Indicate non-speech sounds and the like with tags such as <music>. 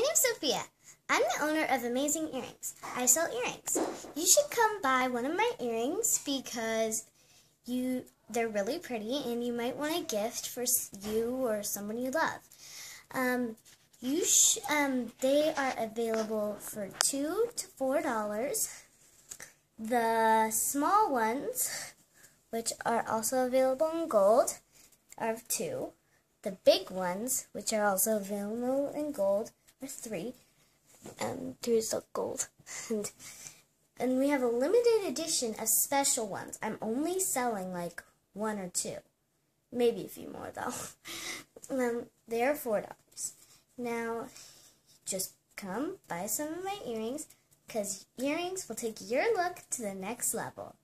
name's Sofia. I'm the owner of Amazing Earrings. I sell earrings. You should come buy one of my earrings because you they're really pretty and you might want a gift for you or someone you love. Um, you um, they are available for two to four dollars. The small ones, which are also available in gold, are two. The big ones, which are also available in gold, three. Um, is the gold. And, and we have a limited edition of special ones. I'm only selling like one or two. Maybe a few more though. <laughs> um, they are four dollars. Now, just come buy some of my earrings because earrings will take your look to the next level.